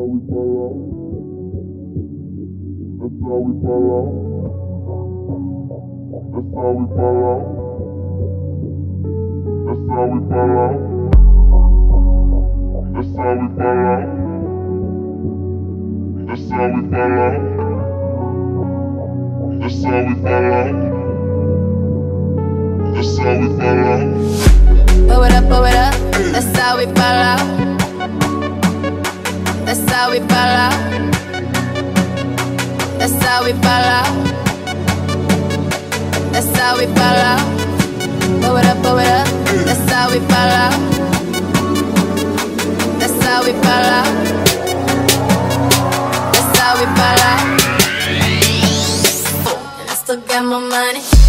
That's how we fall out. That's how we fall out. That's how we fall out. That's how we fall out. That's how we fall out. That's how we fall out. That's how we fall out. Blow it up, blow it up. That's how we fall out. How we fall out. That's how we fall out. That's how we fall out. Blow it up, blow it up. That's how we fall out. That's how we fall out. That's how we fall out. And I still got my money.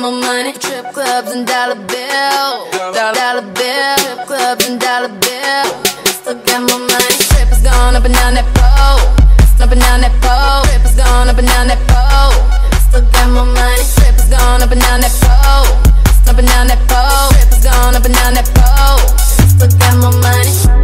My money. Trip clubs and dollar bills. Dollar, dollar bills. Strip clubs and dollar bills. Still got my money. Strippers gone up and down that pole. Up and down that pole. Strippers gone up and down that pole. Still got my money. Strippers gone up and down that pole. Up and down that pole. Strippers gone up and down that pole. Still got my money.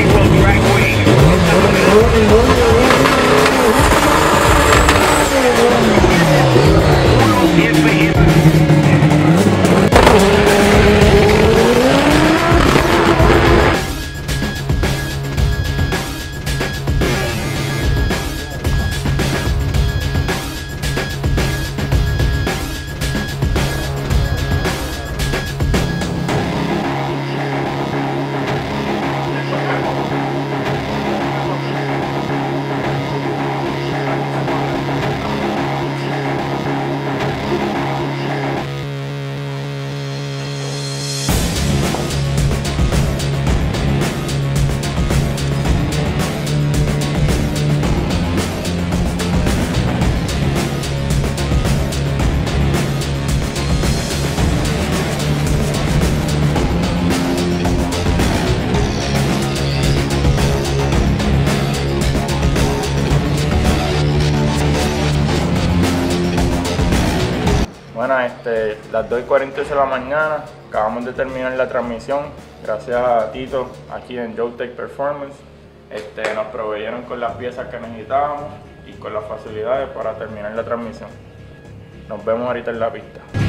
Disney World Drag Queen. Este, las 2 y 48 de la mañana. Acabamos de terminar la transmisión. Gracias a Tito aquí en Jotech Performance. Este, nos proveyeron con las piezas que necesitábamos y con las facilidades para terminar la transmisión. Nos vemos ahorita en la pista.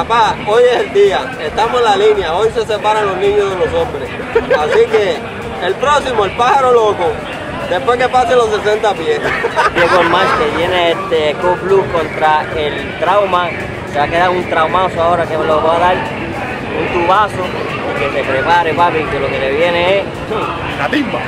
Papá, hoy es el día, estamos en la línea, hoy se separan los niños de los hombres. Así que el próximo, el pájaro loco, después que pase los 60 pies. Diego Más que viene este Cool Blue contra el trauma. Se va a quedar un traumazo ahora que me lo va a dar un tubazo. Y que se prepare, papi, que lo que le viene es. La timba.